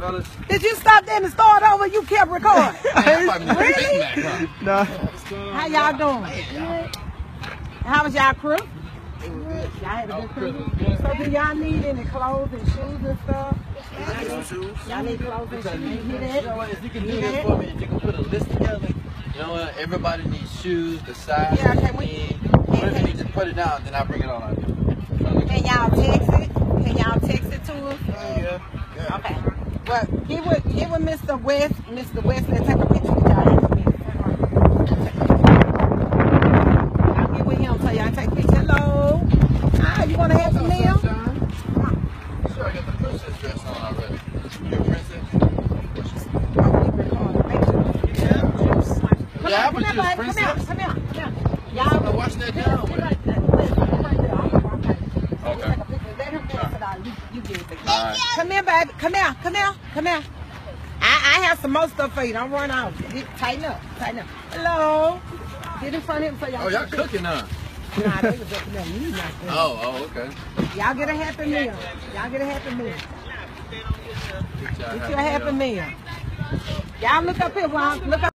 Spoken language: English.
fellas. Did you stop there and start over? You kept recording. really? Nah. How y'all doing? How was y'all crew? Y'all had a good crew. So do y'all need any clothes and shoes and stuff? Y'all need clothes and shoes. You hear that? You know what? If you can do this for me, if you can put a list together. You know what? Everybody needs shoes, the size. Yeah, can we- need. What if you need to put it down? Then I bring it on. out. Can y'all text it? Well, he would he would Mr. West. Mr. West, let's take a picture with y'all. I'll get with him so y'all take a picture. Hello. Hi, you want to have some meal? Sure, I got the princess dress on already. You a princess? We recording. Make sure. Come Yeah, here, put come you here, as baby. Come here, come here, come here. I'm Y'all, watching that down. sit right there. Listen, right there. I'm gonna walk out. Okay. Take a picture. Let him pass. You, you get it. All right. Come here, baby. Come here. Come here. Come here. I, I have some more stuff for you. Don't run off. Get, tighten up. Tighten up. Hello. Get in front of him for y'all. Oh, y'all cooking, huh? Nah, they was up in there. You not good. Oh, oh, okay. Y'all get a happy meal. Y'all get a happy meal. Get y'all Get you a happy meal. meal. Y'all look up here. While, look up.